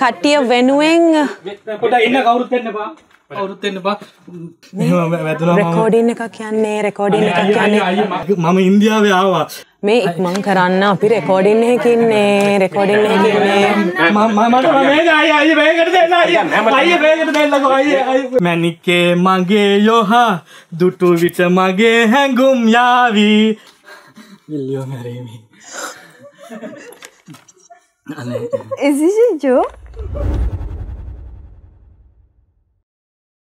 කට්ටිය වෙනුවෙන් පොඩ ඉන්න කවුරුත් එන්න එපා. කවුරුත් එන්න එපා. මෙහෙම වැදුනා මම. රෙකෝඩින් එකක් කියන්නේ රෙකෝඩින් එකක් කියන්නේ මම ඉන්දියාවේ ආවා. මේ ඉක්මන් කරන්න අපි රෙකෝඩින් එකකින්නේ රෙකෝඩින් එකකින්නේ මම මට මේක අයියේ අයියේ මේකට දෙන්න අයියේ. අයියේ මේකට දෙන්නකෝ අයියේ. මැනිකේ මගේ යෝහා දුටු විට මගේ හැඟුම් යාවි. මිලියෝ මැරීමි. අනේ Is this a joke? Ha